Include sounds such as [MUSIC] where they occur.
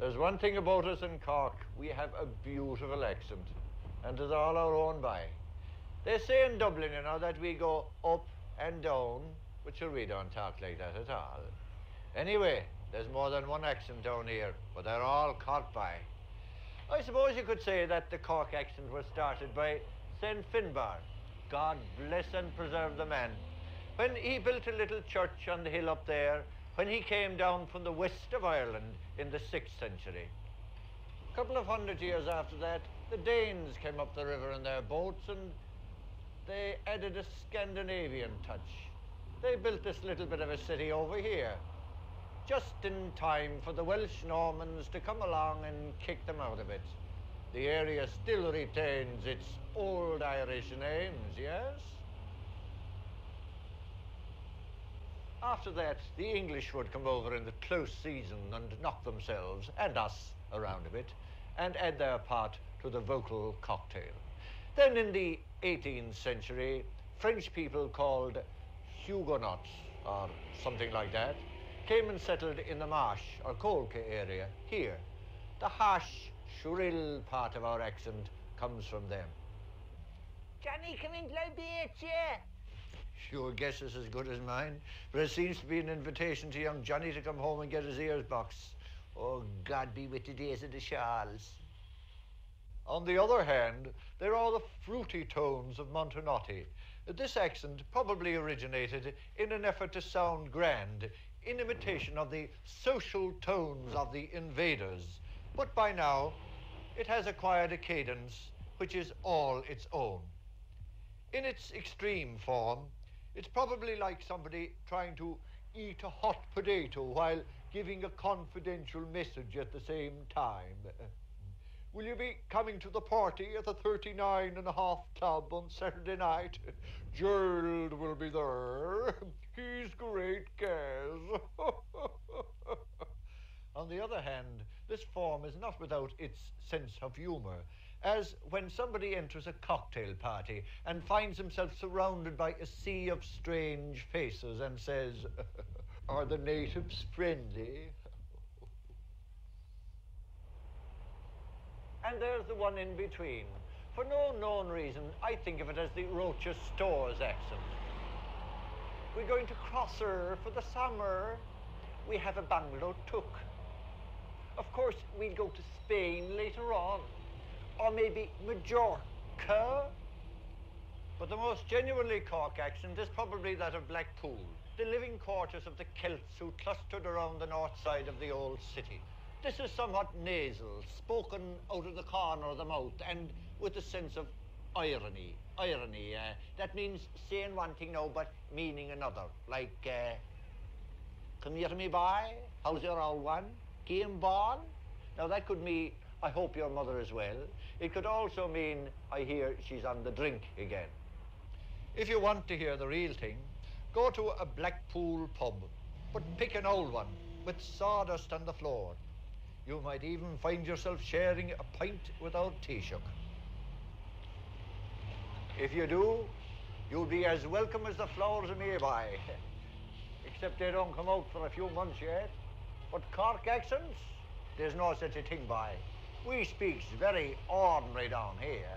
There's one thing about us in Cork, we have a beautiful accent, and it's all our own by. They say in Dublin, you know, that we go up and down, but sure we don't talk like that at all. Anyway, there's more than one accent down here, but they're all Cork by. I suppose you could say that the Cork accent was started by St. Finbarr. God bless and preserve the man. When he built a little church on the hill up there, when he came down from the west of Ireland in the 6th century. A couple of hundred years after that, the Danes came up the river in their boats and they added a Scandinavian touch. They built this little bit of a city over here, just in time for the Welsh Normans to come along and kick them out of it. The area still retains its old Irish names, yes? After that, the English would come over in the close season and knock themselves, and us, around a bit, and add their part to the vocal cocktail. Then in the 18th century, French people called Huguenots, or something like that, came and settled in the Marsh, or Colca area, here. The harsh, shrill part of our accent comes from them. Johnny, come in, blow beer, chair. Your guess is as good as mine, but it seems to be an invitation to young Johnny to come home and get his ears boxed. Oh, God be with the days of the Charles. On the other hand, there are the fruity tones of Montenotte. This accent probably originated in an effort to sound grand, in imitation of the social tones of the invaders. But by now, it has acquired a cadence which is all its own. In its extreme form, it's probably like somebody trying to eat a hot potato while giving a confidential message at the same time. [LAUGHS] Will you be coming to the party at the 39 and a half club on Saturday night? [LAUGHS] Gerald will be there. [LAUGHS] He's great, Gaz. on the other hand, this form is not without its sense of humour as when somebody enters a cocktail party and finds himself surrounded by a sea of strange faces and says, [LAUGHS] Are the natives friendly? and there's the one in between. For no known reason, I think of it as the Roches Stores accent. We're going to cross her for the summer. We have a bungalow took. Of course, we'll go to Spain later on or maybe Majorca. But the most genuinely Cork accent is probably that of Blackpool, the living quarters of the Celts who clustered around the north side of the old city. This is somewhat nasal, spoken out of the corner of the mouth, and with a sense of irony. Irony, uh, that means saying one thing now but meaning another. Like, uh, come here me, boy, how's your old one? Game ball? Now that could mean I hope your mother is well. It could also mean, I hear she's on the drink again. If you want to hear the real thing, go to a Blackpool pub, but pick an old one with sawdust on the floor. You might even find yourself sharing a pint with our Taoiseach. If you do, you'll be as welcome as the flowers nearby. [LAUGHS] Except they don't come out for a few months yet. But Cork accents, there's no such a thing by. We speaks very ordinary down here.